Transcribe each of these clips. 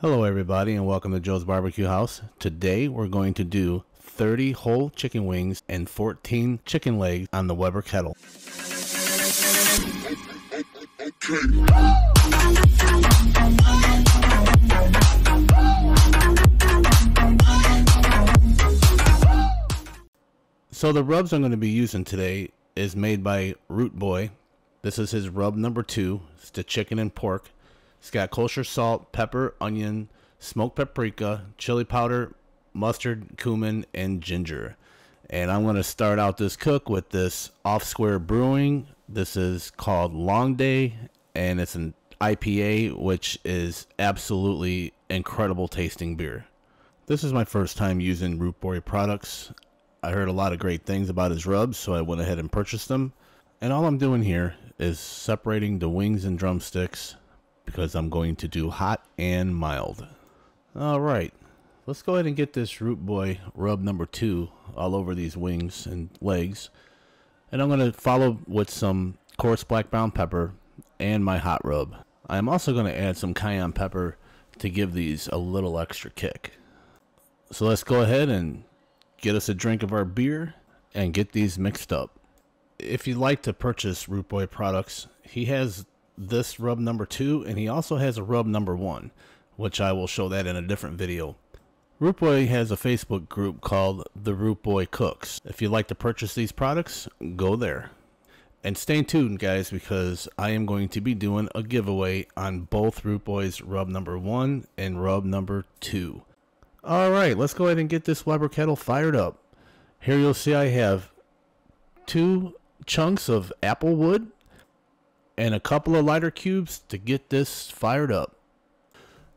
Hello everybody and welcome to Joe's Barbecue House. Today we're going to do 30 whole chicken wings and 14 chicken legs on the Weber kettle. So the rubs I'm going to be using today is made by Root Boy. This is his rub number two. It's the chicken and pork. It's got kosher salt, pepper, onion, smoked paprika, chili powder, mustard, cumin, and ginger. And I'm going to start out this cook with this Off Square Brewing. This is called Long Day, and it's an IPA, which is absolutely incredible tasting beer. This is my first time using Root Boy products. I heard a lot of great things about his rubs, so I went ahead and purchased them. And all I'm doing here is separating the wings and drumsticks because I'm going to do hot and mild. All right, let's go ahead and get this Root Boy rub number two all over these wings and legs. And I'm going to follow with some coarse black brown pepper and my hot rub. I'm also going to add some cayenne pepper to give these a little extra kick. So let's go ahead and get us a drink of our beer and get these mixed up. If you'd like to purchase Root Boy products, he has this rub number two, and he also has a rub number one, which I will show that in a different video. Root Boy has a Facebook group called The Root Boy Cooks. If you'd like to purchase these products, go there. And stay tuned, guys, because I am going to be doing a giveaway on both Root Boy's rub number one and rub number two. All right, let's go ahead and get this Weber kettle fired up. Here you'll see I have two chunks of apple wood and a couple of lighter cubes to get this fired up.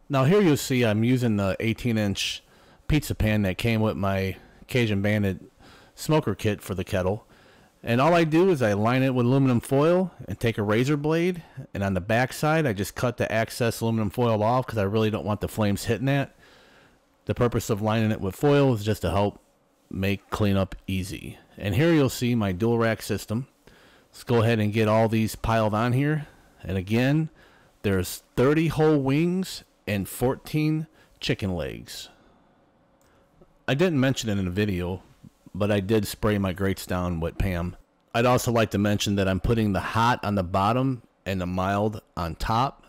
Now here you'll see I'm using the 18 inch pizza pan that came with my Cajun Bandit smoker kit for the kettle. And all I do is I line it with aluminum foil and take a razor blade. And on the back side, I just cut the excess aluminum foil off because I really don't want the flames hitting that. The purpose of lining it with foil is just to help make cleanup easy. And here you'll see my dual rack system. Let's go ahead and get all these piled on here. And again, there's 30 whole wings and 14 chicken legs. I didn't mention it in the video, but I did spray my grates down with Pam. I'd also like to mention that I'm putting the hot on the bottom and the mild on top.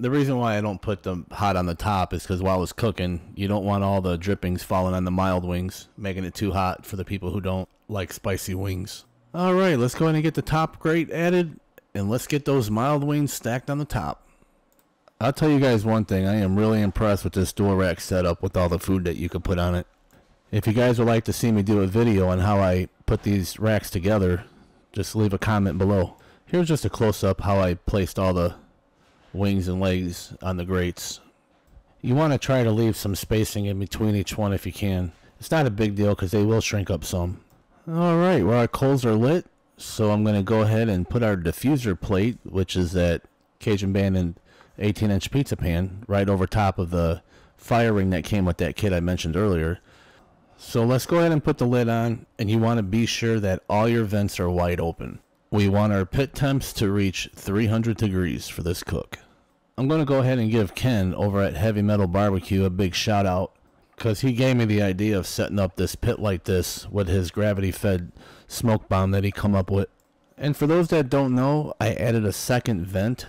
The reason why I don't put the hot on the top is because while it's cooking, you don't want all the drippings falling on the mild wings, making it too hot for the people who don't like spicy wings. All right, let's go ahead and get the top grate added, and let's get those mild wings stacked on the top. I'll tell you guys one thing, I am really impressed with this dual rack setup with all the food that you could put on it. If you guys would like to see me do a video on how I put these racks together, just leave a comment below. Here's just a close-up how I placed all the wings and legs on the grates. You want to try to leave some spacing in between each one if you can. It's not a big deal because they will shrink up some. Alright, well our coals are lit, so I'm going to go ahead and put our diffuser plate, which is that Cajun Bandit 18 inch pizza pan, right over top of the fire ring that came with that kit I mentioned earlier. So let's go ahead and put the lid on, and you want to be sure that all your vents are wide open. We want our pit temps to reach 300 degrees for this cook. I'm going to go ahead and give Ken over at Heavy Metal Barbecue a big shout out because he gave me the idea of setting up this pit like this with his gravity fed smoke bomb that he come up with. And for those that don't know, I added a second vent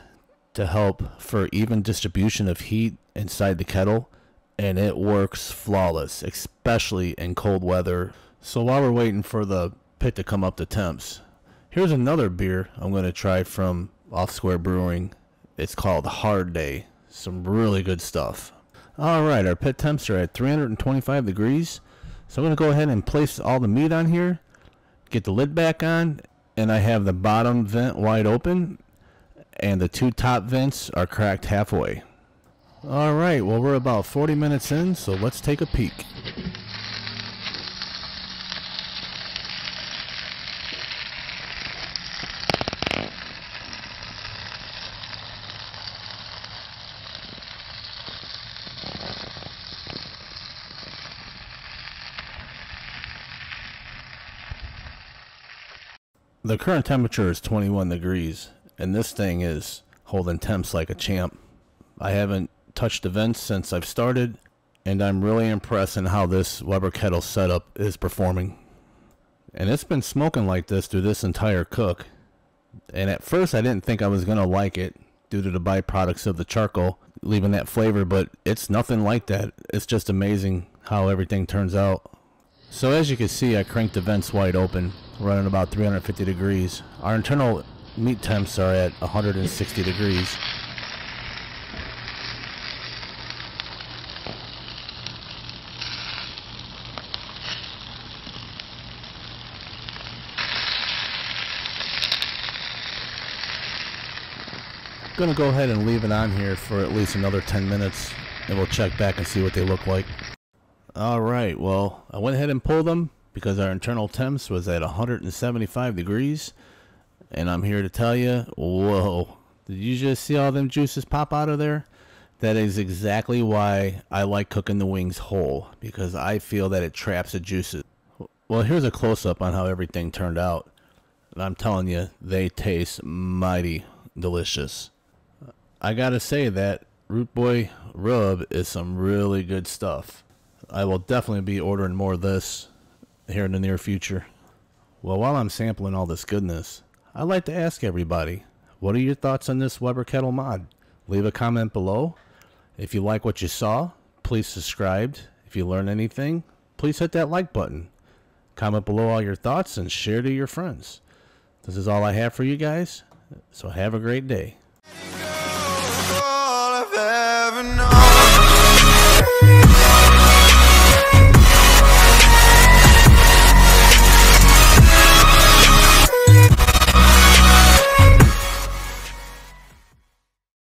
to help for even distribution of heat inside the kettle and it works flawless, especially in cold weather. So while we're waiting for the pit to come up to temps, here's another beer I'm going to try from Off Square Brewing. It's called Hard Day. Some really good stuff. All right, our pit temps are at 325 degrees. So I'm going to go ahead and place all the meat on here, get the lid back on, and I have the bottom vent wide open, and the two top vents are cracked halfway. All right, well, we're about 40 minutes in, so let's take a peek. The current temperature is 21 degrees, and this thing is holding temps like a champ. I haven't touched the vents since I've started, and I'm really impressed in how this Weber kettle setup is performing. And it's been smoking like this through this entire cook. And at first I didn't think I was going to like it due to the byproducts of the charcoal leaving that flavor, but it's nothing like that. It's just amazing how everything turns out. So as you can see, I cranked the vents wide open, running about 350 degrees. Our internal meat temps are at 160 degrees. Gonna go ahead and leave it on here for at least another 10 minutes and we'll check back and see what they look like. Alright, well, I went ahead and pulled them because our internal temps was at 175 degrees. And I'm here to tell you, whoa, did you just see all them juices pop out of there? That is exactly why I like cooking the wings whole because I feel that it traps the juices. Well, here's a close up on how everything turned out. And I'm telling you, they taste mighty delicious. I gotta say that Root Boy rub is some really good stuff. I will definitely be ordering more of this here in the near future. Well, while I'm sampling all this goodness, I'd like to ask everybody, what are your thoughts on this Weber Kettle mod? Leave a comment below. If you like what you saw, please subscribe. If you learned anything, please hit that like button. Comment below all your thoughts and share to your friends. This is all I have for you guys, so have a great day.